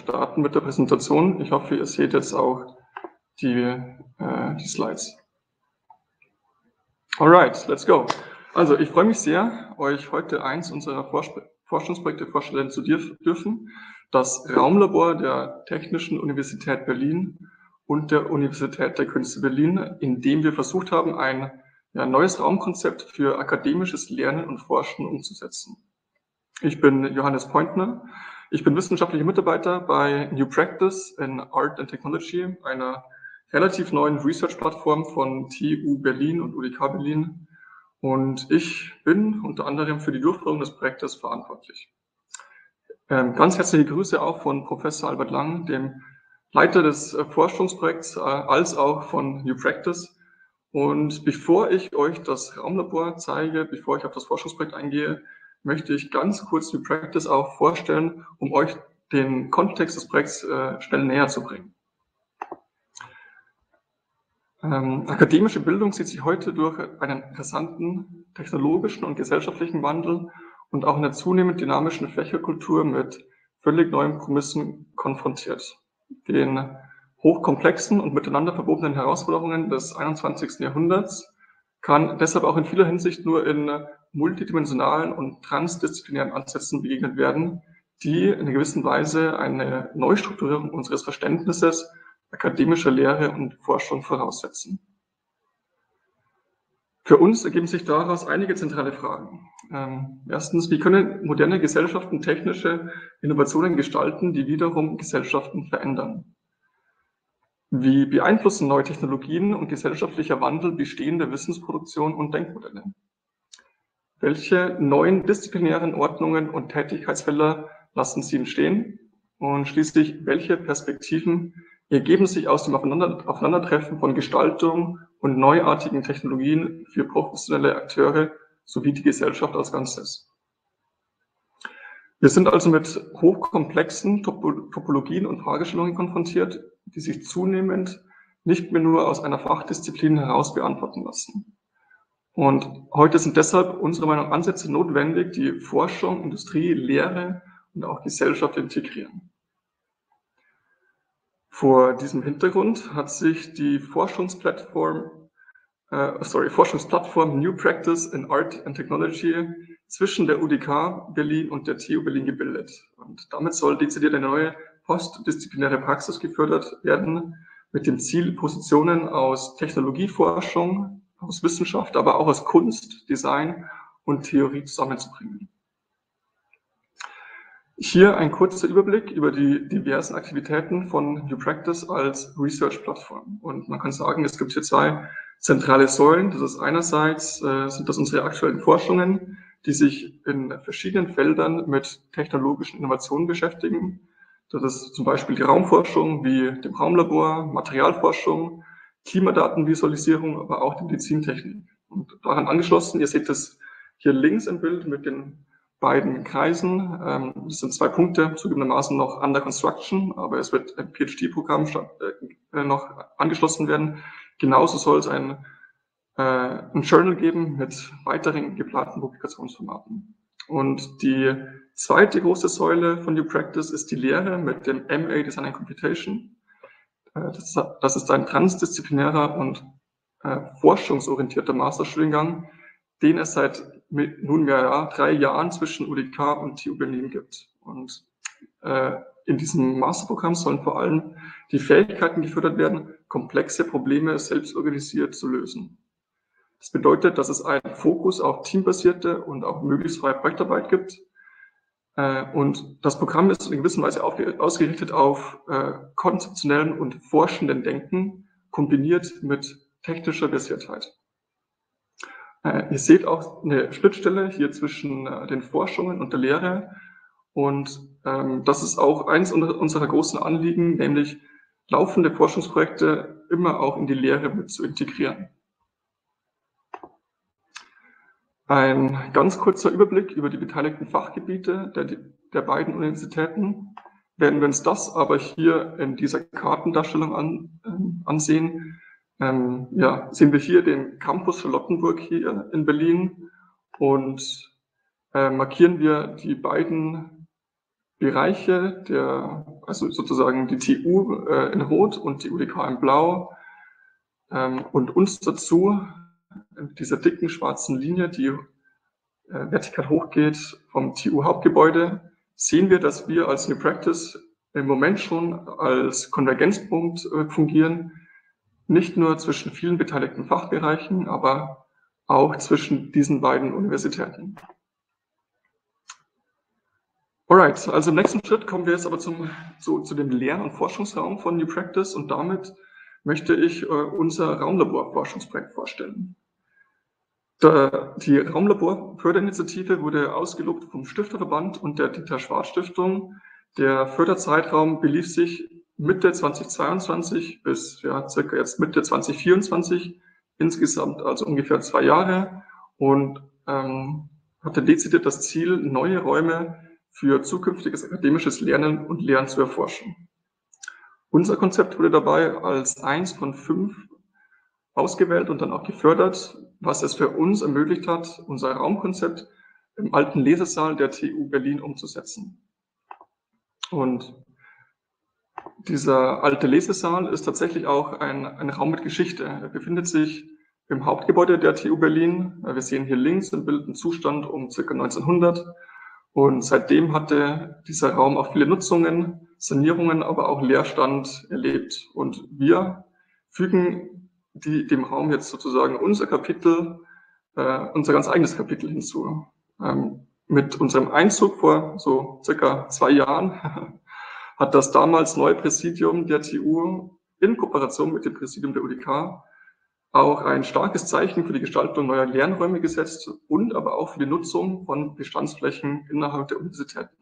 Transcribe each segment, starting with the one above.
starten mit der Präsentation. Ich hoffe, ihr seht jetzt auch die, äh, die Slides. Alright, let's go. Also, ich freue mich sehr, euch heute eins unserer Forschungsprojekte vorstellen zu dürfen. Das Raumlabor der Technischen Universität Berlin und der Universität der Künste Berlin, in dem wir versucht haben, ein ja, neues Raumkonzept für akademisches Lernen und Forschen umzusetzen. Ich bin Johannes Pointner. Ich bin wissenschaftlicher Mitarbeiter bei New Practice in Art and Technology, einer relativ neuen Research-Plattform von TU Berlin und UDK Berlin. Und ich bin unter anderem für die Durchführung des Projektes verantwortlich. Ähm, ganz herzliche Grüße auch von Professor Albert Lang, dem Leiter des äh, Forschungsprojekts, äh, als auch von New Practice. Und bevor ich euch das Raumlabor zeige, bevor ich auf das Forschungsprojekt eingehe, möchte ich ganz kurz New Practice auch vorstellen, um euch den Kontext des Projekts äh, schnell näher zu bringen. Ähm, akademische Bildung sieht sich heute durch einen interessanten technologischen und gesellschaftlichen Wandel und auch einer zunehmend dynamischen Fächerkultur mit völlig neuen Prämissen konfrontiert. Den hochkomplexen und miteinander verbundenen Herausforderungen des 21. Jahrhunderts kann deshalb auch in vieler Hinsicht nur in multidimensionalen und transdisziplinären Ansätzen begegnet werden, die in einer gewissen Weise eine Neustrukturierung unseres Verständnisses akademischer Lehre und Forschung voraussetzen. Für uns ergeben sich daraus einige zentrale Fragen. Ähm, erstens, wie können moderne Gesellschaften technische Innovationen gestalten, die wiederum Gesellschaften verändern? Wie beeinflussen neue Technologien und gesellschaftlicher Wandel bestehende Wissensproduktion und Denkmodelle? Welche neuen disziplinären Ordnungen und Tätigkeitsfelder lassen Sie entstehen? Und schließlich, welche Perspektiven ergeben sich aus dem Aufeinander Aufeinandertreffen von Gestaltung und neuartigen Technologien für professionelle Akteure sowie die Gesellschaft als Ganzes? Wir sind also mit hochkomplexen Topologien und Fragestellungen konfrontiert, die sich zunehmend nicht mehr nur aus einer Fachdisziplin heraus beantworten lassen. Und heute sind deshalb unserer Meinung nach Ansätze notwendig, die Forschung, Industrie, Lehre und auch Gesellschaft integrieren. Vor diesem Hintergrund hat sich die Forschungsplattform, äh, sorry, Forschungsplattform New Practice in Art and Technology zwischen der UDK Berlin und der TU Berlin gebildet. Und damit soll dezidiert eine neue postdisziplinäre Praxis gefördert werden, mit dem Ziel, Positionen aus Technologieforschung, aus Wissenschaft, aber auch aus Kunst, Design und Theorie zusammenzubringen. Hier ein kurzer Überblick über die diversen Aktivitäten von New Practice als Research-Plattform. Und man kann sagen, es gibt hier zwei zentrale Säulen. Das ist einerseits, äh, sind das unsere aktuellen Forschungen, die sich in verschiedenen Feldern mit technologischen Innovationen beschäftigen. Das ist zum Beispiel die Raumforschung wie dem Raumlabor, Materialforschung, Klimadatenvisualisierung, aber auch die Medizintechnik. Und daran angeschlossen, ihr seht das hier links im Bild mit den beiden Kreisen. Ähm, das sind zwei Punkte, zugegebenermaßen noch under construction, aber es wird ein PhD-Programm äh, noch angeschlossen werden. Genauso soll es ein, äh, ein Journal geben mit weiteren geplanten Publikationsformaten. Und die zweite große Säule von New Practice ist die Lehre mit dem MA Design and Computation. Äh, das, ist ein transdisziplinärer und äh, forschungsorientierter Masterstudiengang, den es seit nunmehr drei Jahren zwischen UDK und TU Berlin gibt. Und äh, in diesem Masterprogramm sollen vor allem die Fähigkeiten gefördert werden, komplexe Probleme selbst organisiert zu lösen. Das bedeutet, dass es einen Fokus auf teambasierte und auch möglichst freie Projektarbeit gibt, und das Programm ist in gewisser Weise ausgerichtet auf äh, konzeptionellen und forschenden Denken, kombiniert mit technischer Versiertheit. Äh, ihr seht auch eine Schnittstelle hier zwischen den Forschungen und der Lehre. Und ähm, das ist auch eins unserer großen Anliegen, nämlich laufende Forschungsprojekte immer auch in die Lehre mit zu integrieren. Ein ganz kurzer Überblick über die beteiligten Fachgebiete der, der beiden Universitäten. Werden wir uns das aber hier in dieser Kartendarstellung an, äh, ansehen, ähm, ja, sehen wir hier den Campus Charlottenburg hier in Berlin und äh, markieren wir die beiden Bereiche, der, also sozusagen die TU äh, in Rot und die UDK in Blau ähm, und uns dazu mit dieser dicken schwarzen Linie, die äh, vertikal hochgeht vom TU-Hauptgebäude, sehen wir, dass wir als New Practice im Moment schon als Konvergenzpunkt äh, fungieren, nicht nur zwischen vielen beteiligten Fachbereichen, aber auch zwischen diesen beiden Universitäten. Alright, also im nächsten Schritt kommen wir jetzt aber zum, zu, zu dem Lehr- und Forschungsraum von New Practice und damit möchte ich äh, unser Raumlabor-Forschungsprojekt vorstellen. Die Raumlabor-Förderinitiative wurde ausgelobt vom Stifterverband und der Dieter Schwarz Stiftung. Der Förderzeitraum belief sich Mitte 2022 bis ja, circa jetzt Mitte 2024, insgesamt also ungefähr zwei Jahre und ähm, hatte dezidiert das Ziel, neue Räume für zukünftiges akademisches Lernen und Lehren zu erforschen. Unser Konzept wurde dabei als eins von fünf ausgewählt und dann auch gefördert, was es für uns ermöglicht hat, unser Raumkonzept im alten Lesesaal der TU Berlin umzusetzen. Und dieser alte Lesesaal ist tatsächlich auch ein, ein Raum mit Geschichte. Er befindet sich im Hauptgebäude der TU Berlin. Wir sehen hier links im Bild Zustand um circa 1900. Und seitdem hatte dieser Raum auch viele Nutzungen, Sanierungen, aber auch Leerstand erlebt. Und wir fügen die, dem Raum jetzt sozusagen unser Kapitel, äh, unser ganz eigenes Kapitel hinzu. Ähm, mit unserem Einzug vor so circa zwei Jahren hat das damals neue Präsidium der TU in Kooperation mit dem Präsidium der UDK auch ein starkes Zeichen für die Gestaltung neuer Lernräume gesetzt und aber auch für die Nutzung von Bestandsflächen innerhalb der Universitäten.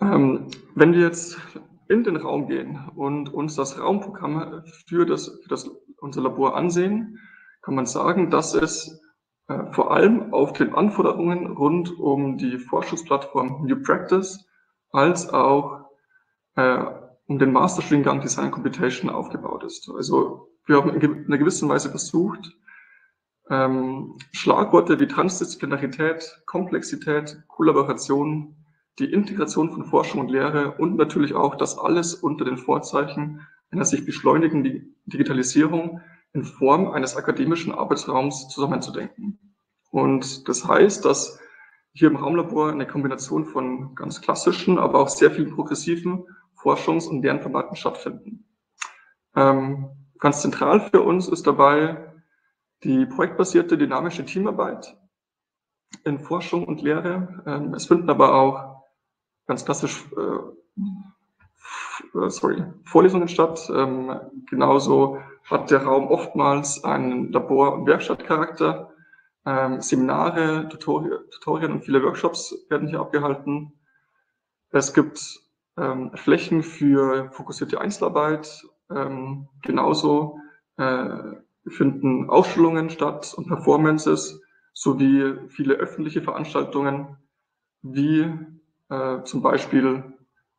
Ähm, wenn wir jetzt in den Raum gehen und uns das Raumprogramm für, das, für das, unser Labor ansehen, kann man sagen, dass es äh, vor allem auf den Anforderungen rund um die Forschungsplattform New Practice als auch äh, um den Masterstudiengang Design Computation aufgebaut ist. Also wir haben in einer gewissen Weise versucht, ähm, Schlagworte wie Transdisziplinarität, Komplexität, Kollaboration, die Integration von Forschung und Lehre und natürlich auch das alles unter den Vorzeichen einer sich beschleunigenden Digitalisierung in Form eines akademischen Arbeitsraums zusammenzudenken. Und das heißt, dass hier im Raumlabor eine Kombination von ganz klassischen, aber auch sehr vielen progressiven Forschungs- und Lernformaten stattfinden. Ähm, ganz zentral für uns ist dabei die projektbasierte dynamische Teamarbeit in Forschung und Lehre. Ähm, es finden aber auch ganz klassisch äh, äh sorry, Vorlesungen statt. Ähm, genauso hat der Raum oftmals einen Labor- und Werkstattcharakter. Ähm, Seminare, Tutorien und viele Workshops werden hier abgehalten. Es gibt ähm, Flächen für fokussierte Einzelarbeit. Ähm, genauso äh, finden Ausstellungen statt und Performances sowie viele öffentliche Veranstaltungen wie äh, zum Beispiel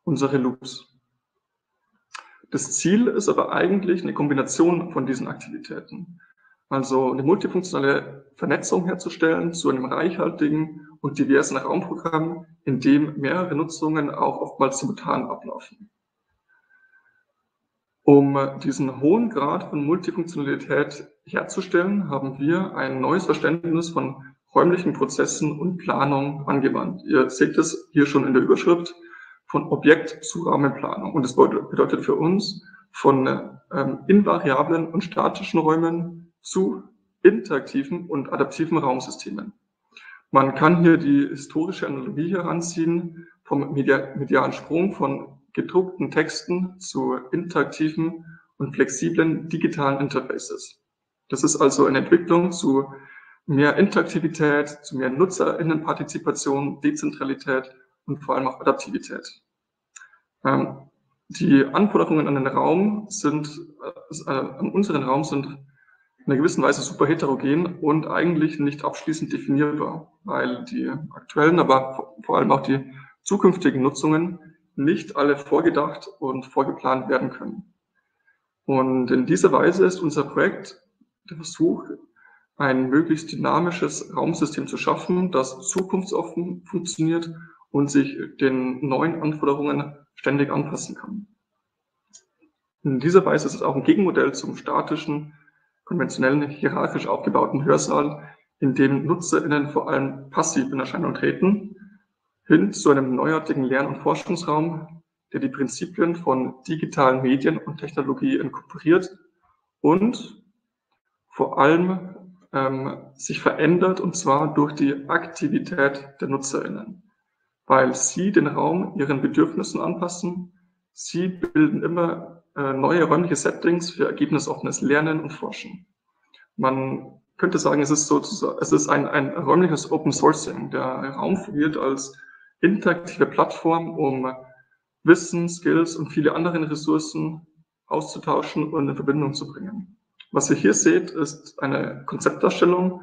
unsere Loops. Das Ziel ist aber eigentlich eine Kombination von diesen Aktivitäten. Also eine multifunktionale Vernetzung herzustellen zu einem reichhaltigen und diversen Raumprogramm, in dem mehrere Nutzungen auch oftmals simultan ablaufen. Um diesen hohen Grad von Multifunktionalität herzustellen, haben wir ein neues Verständnis von räumlichen Prozessen und Planung angewandt. Ihr seht es hier schon in der Überschrift von Objekt zu Rahmenplanung. Und das bedeutet für uns von ähm, invariablen und statischen Räumen zu interaktiven und adaptiven Raumsystemen. Man kann hier die historische Analogie heranziehen vom medialen Sprung von gedruckten Texten zu interaktiven und flexiblen digitalen Interfaces. Das ist also eine Entwicklung zu mehr Interaktivität, zu mehr Nutzerinnenpartizipation, Dezentralität und vor allem auch Adaptivität. Ähm, die Anforderungen an den Raum sind, äh, an unseren Raum sind in einer gewissen Weise super heterogen und eigentlich nicht abschließend definierbar, weil die aktuellen, aber vor allem auch die zukünftigen Nutzungen nicht alle vorgedacht und vorgeplant werden können. Und in dieser Weise ist unser Projekt der Versuch, ein möglichst dynamisches Raumsystem zu schaffen, das zukunftsoffen funktioniert und sich den neuen Anforderungen ständig anpassen kann. In dieser Weise ist es auch ein Gegenmodell zum statischen, konventionellen, hierarchisch aufgebauten Hörsaal, in dem NutzerInnen vor allem passiv in Erscheinung treten, hin zu einem neuartigen Lern- und Forschungsraum, der die Prinzipien von digitalen Medien und Technologie inkorporiert und vor allem ähm, sich verändert, und zwar durch die Aktivität der NutzerInnen, weil sie den Raum ihren Bedürfnissen anpassen. Sie bilden immer äh, neue räumliche Settings für ergebnisoffenes Lernen und Forschen. Man könnte sagen, es ist sozusagen, es ist ein, ein räumliches Open Sourcing. Der Raum fungiert als interaktive Plattform, um Wissen, Skills und viele andere Ressourcen auszutauschen und in Verbindung zu bringen. Was ihr hier seht, ist eine Konzeptdarstellung,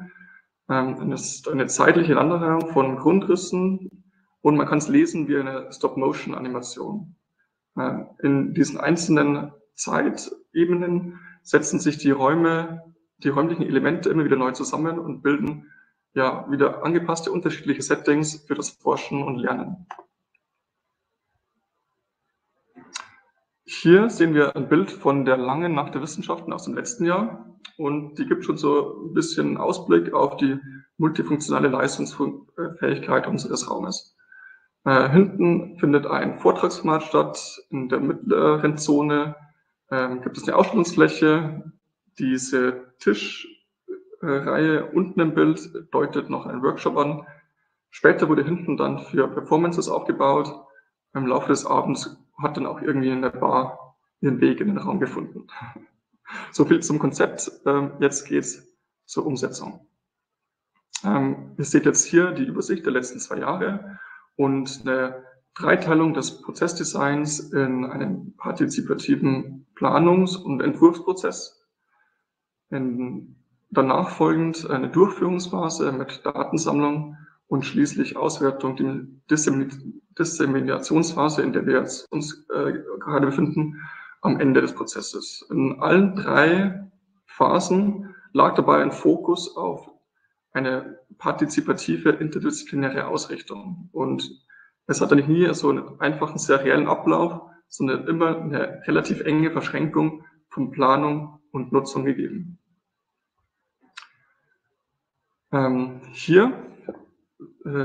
ähm, ist eine zeitliche Ineinanderreihung von Grundrissen und man kann es lesen wie eine Stop-Motion-Animation. Äh, in diesen einzelnen Zeitebenen setzen sich die Räume, die räumlichen Elemente immer wieder neu zusammen und bilden ja wieder angepasste unterschiedliche Settings für das Forschen und Lernen. Hier sehen wir ein Bild von der langen Nacht der Wissenschaften aus dem letzten Jahr und die gibt schon so ein bisschen Ausblick auf die multifunktionale Leistungsfähigkeit unseres Raumes. Äh, hinten findet ein Vortragsformat statt. In der mittleren Zone äh, gibt es eine Ausstellungsfläche. Diese Tischreihe unten im Bild deutet noch einen Workshop an. Später wurde hinten dann für Performances aufgebaut. Im Laufe des Abends hat dann auch irgendwie in der Bar ihren Weg in den Raum gefunden. So viel zum Konzept. Ähm, jetzt geht's zur Umsetzung. Ähm, ihr seht jetzt hier die Übersicht der letzten zwei Jahre und eine Dreiteilung des Prozessdesigns in einen partizipativen Planungs- und Entwurfsprozess. In danach folgend eine Durchführungsphase mit Datensammlung und schließlich Auswertung, die Disseminationsphase, in der wir jetzt uns äh, gerade befinden, am Ende des Prozesses. In allen drei Phasen lag dabei ein Fokus auf eine partizipative, interdisziplinäre Ausrichtung. Und es hat eigentlich nie so einen einfachen seriellen Ablauf, sondern immer eine relativ enge Verschränkung von Planung und Nutzung gegeben. Ähm, hier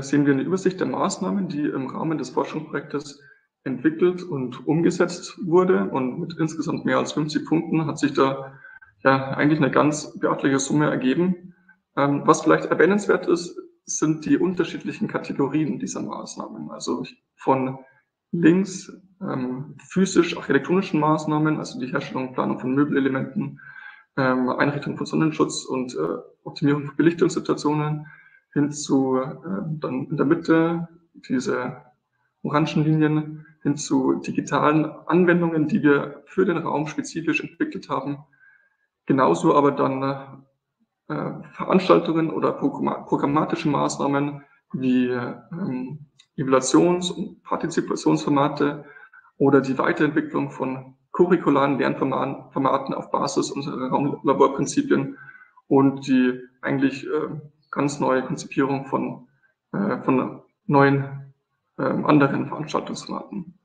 sehen wir eine Übersicht der Maßnahmen, die im Rahmen des Forschungsprojektes entwickelt und umgesetzt wurde. Und mit insgesamt mehr als 50 Punkten hat sich da ja eigentlich eine ganz beachtliche Summe ergeben. Ähm, was vielleicht erwähnenswert ist, sind die unterschiedlichen Kategorien dieser Maßnahmen. Also von links ähm, physisch-architektonischen Maßnahmen, also die Herstellung und Planung von Möbelelementen, ähm, Einrichtung von Sonnenschutz und äh, Optimierung von Belichtungssituationen, hin zu äh, dann in der Mitte diese orangen Linien hin zu digitalen Anwendungen, die wir für den Raum spezifisch entwickelt haben. Genauso aber dann äh, Veranstaltungen oder programmatische Maßnahmen wie ähm, Evaluations- und Partizipationsformate oder die Weiterentwicklung von curricularen Lernformaten auf Basis unserer Raumlaborprinzipien und die eigentlich äh, ganz neue Konzipierung von, äh, von neuen äh, anderen Veranstaltungsformaten.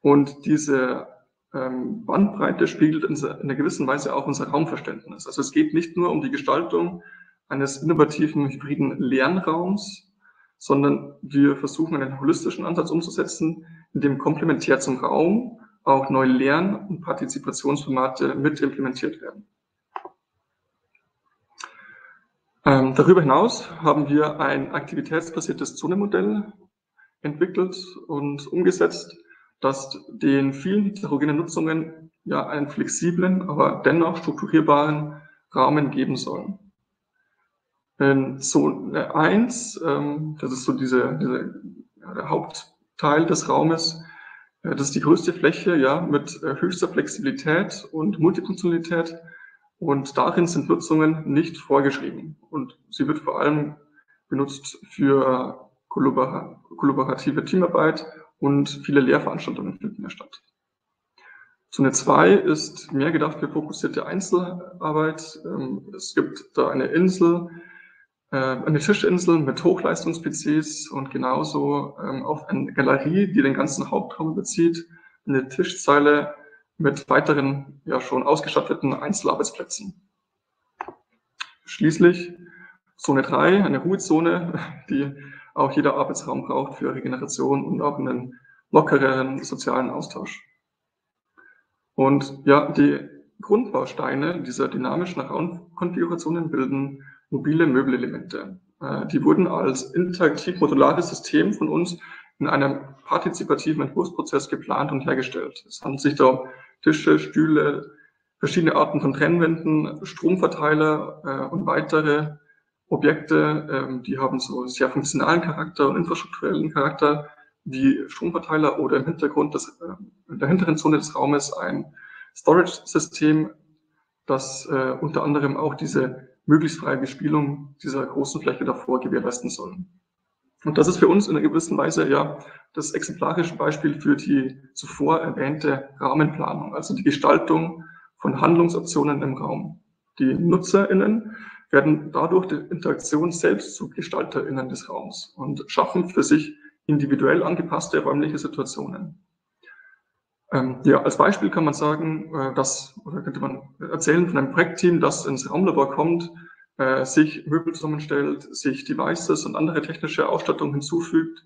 Und diese ähm, Bandbreite spiegelt in, in einer gewissen Weise auch unser Raumverständnis. Also es geht nicht nur um die Gestaltung eines innovativen hybriden Lernraums, sondern wir versuchen einen holistischen Ansatz umzusetzen, in dem komplementär zum Raum auch neue Lern- und Partizipationsformate mit implementiert werden. Ähm, darüber hinaus haben wir ein aktivitätsbasiertes Zonemodell entwickelt und umgesetzt, das den vielen heterogenen Nutzungen ja einen flexiblen, aber dennoch strukturierbaren Rahmen geben soll. In Zone 1, ähm, das ist so diese, diese, ja, der Hauptteil des Raumes, äh, das ist die größte Fläche, ja, mit äh, höchster Flexibilität und Multifunktionalität und darin sind Nutzungen nicht vorgeschrieben. Und sie wird vor allem benutzt für kollaborative Teamarbeit und viele Lehrveranstaltungen finden ja statt. Zone 2 ist mehr gedacht für fokussierte Einzelarbeit. Ähm, es gibt da eine Insel, äh, eine Tischinsel mit Hochleistungs-PCs und genauso ähm, auch eine Galerie, die den ganzen Hauptraum bezieht, eine Tischzeile mit weiteren, ja schon ausgestatteten Einzelarbeitsplätzen. Schließlich Zone 3, eine Ruhezone, die auch jeder Arbeitsraum braucht für Regeneration und auch einen lockereren sozialen Austausch. Und ja, die Grundbausteine dieser dynamischen Raumkonfigurationen bilden mobile Möbelelemente. Äh, die wurden als interaktiv modulares System von uns in einem partizipativen Entwurfsprozess geplant und hergestellt. Es handelt sich da um Tische, Stühle, verschiedene Arten von Trennwänden, Stromverteiler äh, und weitere Objekte, ähm, die haben so sehr funktionalen Charakter und infrastrukturellen Charakter, wie Stromverteiler oder im Hintergrund des, äh, in der hinteren Zone des Raumes ein Storage-System, das äh, unter anderem auch diese möglichst freie Bespielung dieser großen Fläche davor gewährleisten soll. Und das ist für uns in einer gewissen Weise ja das exemplarische Beispiel für die zuvor erwähnte Rahmenplanung, also die Gestaltung von Handlungsoptionen im Raum. Die NutzerInnen werden dadurch die Interaktion selbst zu GestalterInnen des Raums und schaffen für sich individuell angepasste räumliche Situationen. Ähm, ja, als Beispiel kann man sagen, äh, dass, oder könnte man erzählen von einem Projektteam, das ins Raumlabor kommt, äh, sich Möbel zusammenstellt, sich Devices und andere technische Ausstattung hinzufügt,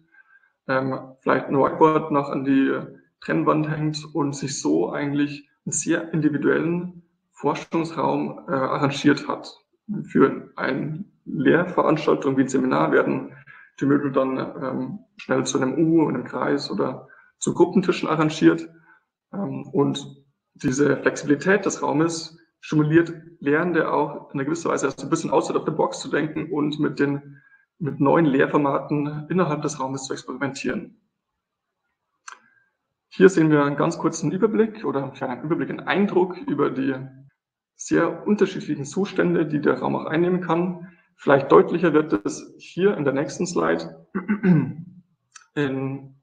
ähm, vielleicht ein Whiteboard noch an die Trennwand hängt und sich so eigentlich einen sehr individuellen Forschungsraum äh, arrangiert hat. Für eine Lehrveranstaltung wie ein Seminar werden die Möbel dann ähm, schnell zu einem U, einem Kreis oder zu Gruppentischen arrangiert. Ähm, und diese Flexibilität des Raumes stimuliert Lehrende auch in einer gewissen Weise so ein bisschen of the box zu denken und mit den mit neuen Lehrformaten innerhalb des Raumes zu experimentieren. Hier sehen wir einen ganz kurzen Überblick oder einen Überblick, einen Eindruck über die sehr unterschiedlichen Zustände, die der Raum auch einnehmen kann. Vielleicht deutlicher wird es hier in der nächsten Slide, in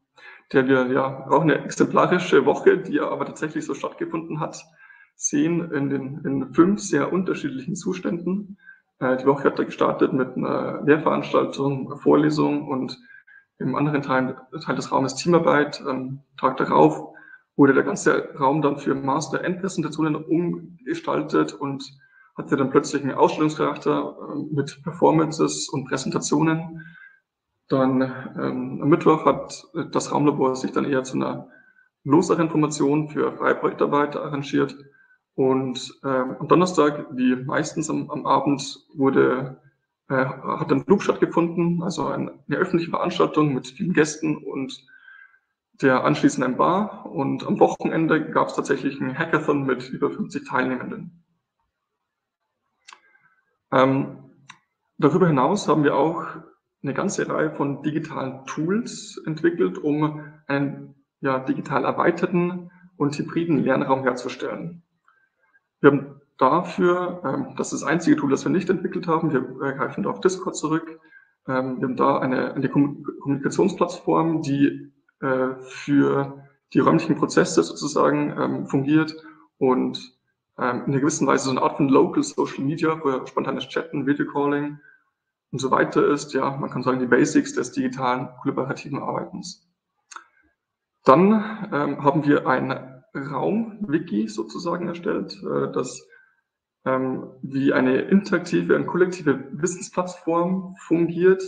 der wir ja auch eine exemplarische Woche, die aber tatsächlich so stattgefunden hat, sehen in den in fünf sehr unterschiedlichen Zuständen. Äh, die Woche hat da gestartet mit einer Lehrveranstaltung, Vorlesung und im anderen Teil, Teil des Raumes Teamarbeit. Am Tag darauf wurde der ganze Raum dann für Master-Endpräsentationen umgestaltet und hatte dann plötzlich einen Ausstellungscharakter äh, mit Performances und Präsentationen. Dann ähm, am Mittwoch hat das Raumlabor sich dann eher zu einer loseren Formation für freie Projektarbeit arrangiert. Und ähm, am Donnerstag, wie meistens am, am Abend, wurde, äh, hat ein Loop stattgefunden, also eine, eine öffentliche Veranstaltung mit vielen Gästen und der anschließend ein Bar. Und am Wochenende gab es tatsächlich einen Hackathon mit über 50 Teilnehmenden. Ähm, darüber hinaus haben wir auch eine ganze Reihe von digitalen Tools entwickelt, um einen ja, digital erweiterten und hybriden Lernraum herzustellen. Wir haben dafür, ähm, das ist das einzige Tool, das wir nicht entwickelt haben, wir greifen da auf Discord zurück. Ähm, wir haben da eine, eine Kommunikationsplattform, die äh, für die räumlichen Prozesse sozusagen ähm, fungiert und ähm, in einer gewissen Weise so eine Art von Local Social Media, wo spontanes Chatten, Videocalling und so weiter ist. Ja, man kann sagen, die Basics des digitalen kollaborativen Arbeitens. Dann ähm, haben wir ein Raum-Wiki sozusagen erstellt, äh, das ähm, wie eine interaktive und kollektive Wissensplattform fungiert,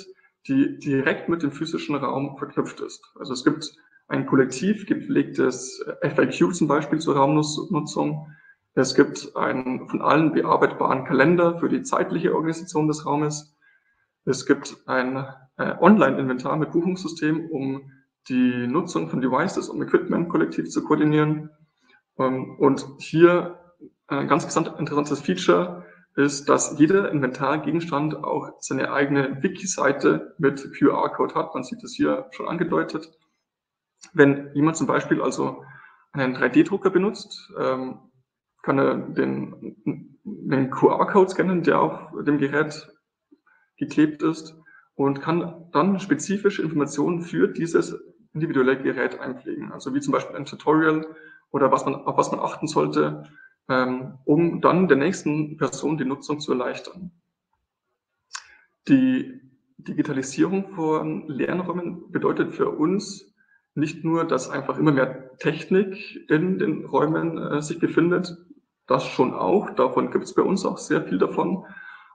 die direkt mit dem physischen Raum verknüpft ist. Also es gibt ein kollektiv gepflegtes FAQ zum Beispiel zur Raumnutzung, es gibt einen von allen bearbeitbaren Kalender für die zeitliche Organisation des Raumes. Es gibt ein äh, Online-Inventar mit Buchungssystem, um die Nutzung von Devices und Equipment kollektiv zu koordinieren. Ähm, und hier ein ganz interessantes Feature ist, dass jeder Inventargegenstand auch seine eigene Wiki-Seite mit QR-Code hat. Man sieht es hier schon angedeutet. Wenn jemand zum Beispiel also einen 3D-Drucker benutzt, ähm, kann er den, den QR-Code scannen, der auf dem Gerät geklebt ist und kann dann spezifische Informationen für dieses individuelle Gerät einpflegen. Also wie zum Beispiel ein Tutorial oder was man, auf was man achten sollte, ähm, um dann der nächsten Person die Nutzung zu erleichtern. Die Digitalisierung von Lernräumen bedeutet für uns nicht nur, dass einfach immer mehr Technik in den Räumen äh, sich befindet, das schon auch, davon gibt es bei uns auch sehr viel davon,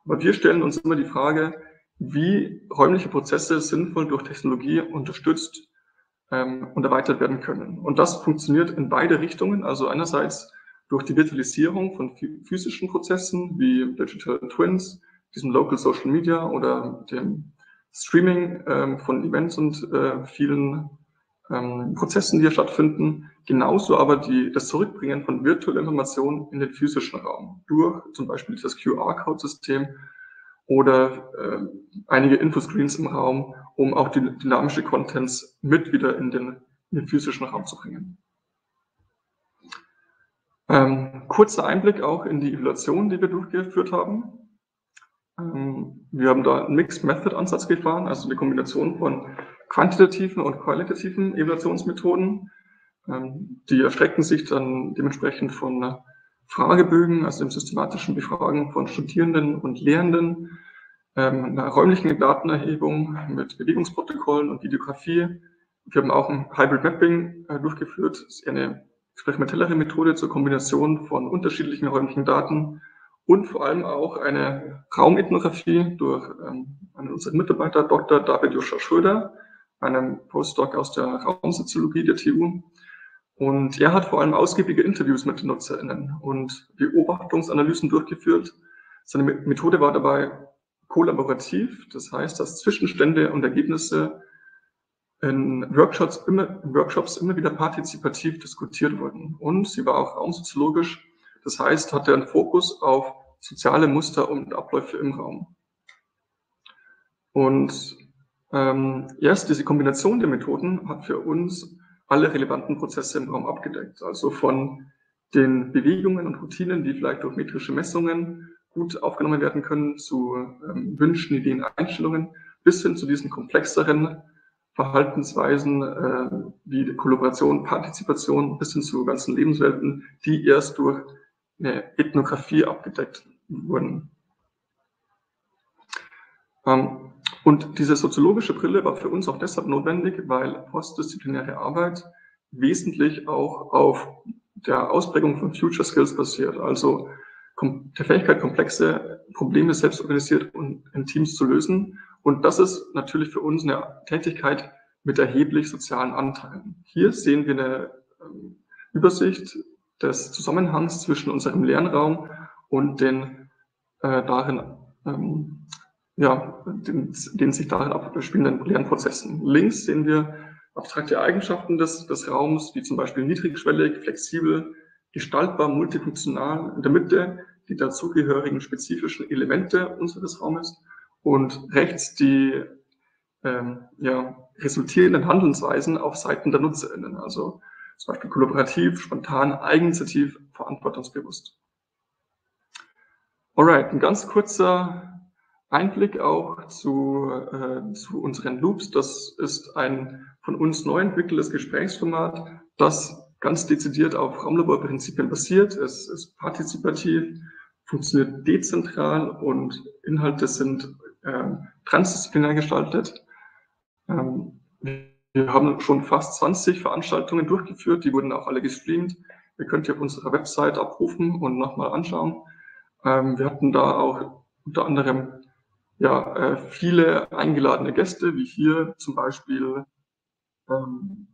aber wir stellen uns immer die Frage, wie räumliche Prozesse sinnvoll durch Technologie unterstützt ähm, und erweitert werden können. Und das funktioniert in beide Richtungen, also einerseits durch die Virtualisierung von physischen Prozessen wie Digital Twins, diesem Local Social Media oder dem Streaming ähm, von Events und äh, vielen ähm, Prozessen, die hier stattfinden, genauso aber die, das Zurückbringen von virtuellen Informationen in den physischen Raum durch zum Beispiel das QR-Code-System oder äh, einige Infoscreens im Raum, um auch die dynamische Contents mit wieder in den, in den physischen Raum zu bringen. Ähm, kurzer Einblick auch in die Evaluation, die wir durchgeführt haben. Ähm, wir haben da einen Mixed Method Ansatz gefahren, also eine Kombination von quantitativen und qualitativen Evaluationsmethoden. Ähm, die erstrecken sich dann dementsprechend von Fragebögen, also dem systematischen Befragen von Studierenden und Lehrenden, ähm, einer räumlichen Datenerhebung mit Bewegungsprotokollen und Videografie. Wir haben auch ein Hybrid Mapping äh, durchgeführt, das ist eine experimentellere Methode zur Kombination von unterschiedlichen räumlichen Daten und vor allem auch eine Raumethnographie durch ähm, einen unserer Mitarbeiter, Dr. David Joscha Schröder, einem Postdoc aus der Raumsoziologie der TU. Und er hat vor allem ausgiebige Interviews mit den NutzerInnen und Beobachtungsanalysen durchgeführt. Seine Methode war dabei kollaborativ, das heißt, dass Zwischenstände und Ergebnisse in Workshops immer, in Workshops immer wieder partizipativ diskutiert wurden. Und sie war auch raumsoziologisch, das heißt, hatte einen Fokus auf soziale Muster und Abläufe im Raum. Und ähm, erst diese Kombination der Methoden hat für uns alle relevanten Prozesse im Raum abgedeckt. Also von den Bewegungen und Routinen, die vielleicht durch metrische Messungen gut aufgenommen werden können, zu ähm, Wünschen, Ideen, Einstellungen, bis hin zu diesen komplexeren Verhaltensweisen äh, wie Kollaboration, Partizipation, bis hin zu ganzen Lebenswelten, die erst durch eine Ethnographie abgedeckt wurden. Ähm, und diese soziologische Brille war für uns auch deshalb notwendig, weil postdisziplinäre Arbeit wesentlich auch auf der Ausprägung von Future Skills basiert, also der Fähigkeit, komplexe Probleme selbst organisiert und in Teams zu lösen und das ist natürlich für uns eine Tätigkeit mit erheblich sozialen Anteilen. Hier sehen wir eine ähm, Übersicht des Zusammenhangs zwischen unserem Lernraum und den äh, darin, ähm, ja, den, den sich darin abspielenden Lernprozessen. Links sehen wir abstrakte Eigenschaften des, des Raums, wie zum Beispiel niedrigschwellig, flexibel, gestaltbar, multifunktional. In der Mitte die dazugehörigen spezifischen Elemente unseres Raumes und rechts die ähm, ja, resultierenden Handlungsweisen auf Seiten der NutzerInnen, also zum Beispiel kollaborativ, spontan, eigeninitiativ, verantwortungsbewusst. Alright, ein ganz kurzer Einblick auch zu, äh, zu unseren Loops. Das ist ein von uns neu entwickeltes Gesprächsformat, das ganz dezidiert auf Raumlaborprinzipien basiert. Es ist partizipativ, funktioniert dezentral und Inhalte sind äh, transdisziplinär gestaltet. Ähm, wir haben schon fast 20 Veranstaltungen durchgeführt, die wurden auch alle gestreamt. Ihr könnt ihr auf unserer Website abrufen und nochmal anschauen. Ähm, wir hatten da auch unter anderem ja, äh, viele eingeladene Gäste, wie hier zum Beispiel ähm,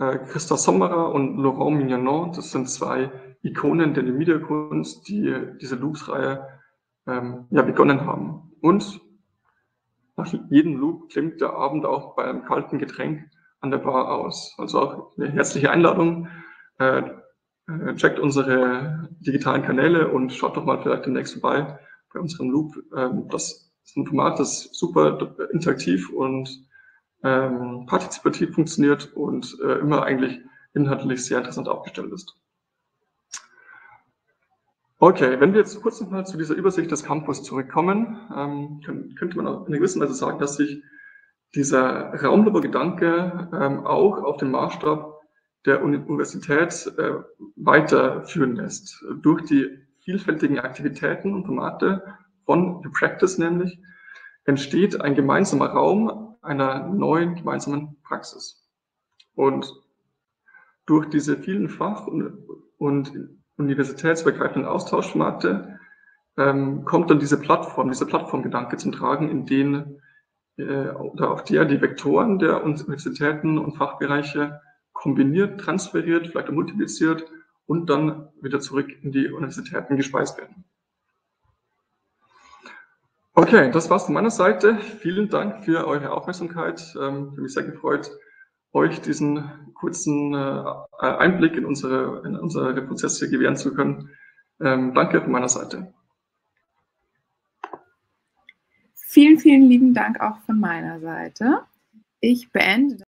äh, Christa Sommerer und Laurent Mignonon. Das sind zwei Ikonen der Media-Kunst, die diese Loops-Reihe ähm, ja, begonnen haben. Und nach jedem Loop klingt der Abend auch bei einem kalten Getränk an der Bar aus. Also auch eine herzliche Einladung. Äh, äh, checkt unsere digitalen Kanäle und schaut doch mal vielleicht demnächst vorbei bei unserem Loop. Ähm, das ist ein Format, das super interaktiv und ähm, partizipativ funktioniert und äh, immer eigentlich inhaltlich sehr interessant aufgestellt ist. Okay, wenn wir jetzt kurz nochmal zu dieser Übersicht des Campus zurückkommen, ähm, könnte man auch in gewisser Weise sagen, dass sich dieser Raumlaborgedanke ähm, auch auf den Maßstab der Universität äh, weiterführen lässt. Durch die vielfältigen Aktivitäten und Formate von Practice nämlich entsteht ein gemeinsamer Raum einer neuen gemeinsamen Praxis. Und durch diese vielen Fach- und, und universitätsübergreifenden Austauschformate ähm, kommt dann diese Plattform, dieser Plattformgedanke zum Tragen, in denen äh, oder auf der die Vektoren der Universitäten und Fachbereiche kombiniert, transferiert, vielleicht multipliziert und dann wieder zurück in die Universitäten gespeist werden. Okay, das war's von meiner Seite. Vielen Dank für eure Aufmerksamkeit. Ähm, ich habe mich sehr gefreut, euch diesen kurzen äh, Einblick in unsere, in unsere Prozesse gewähren zu können. Ähm, danke von meiner Seite. Vielen, vielen lieben Dank auch von meiner Seite. Ich beende